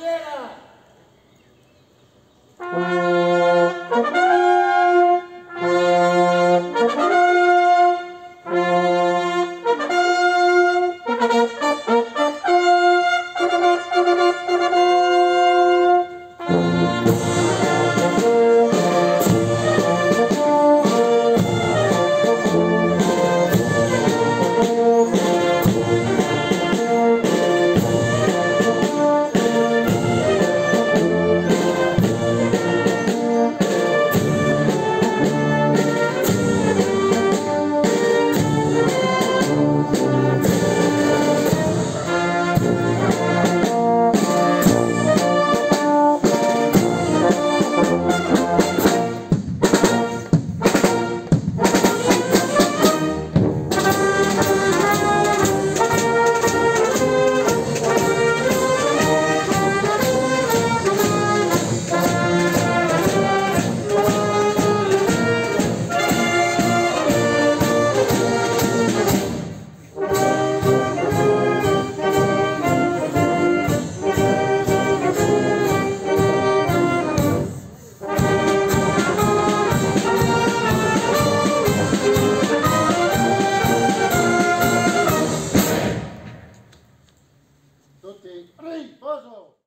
quiera. Três, dois.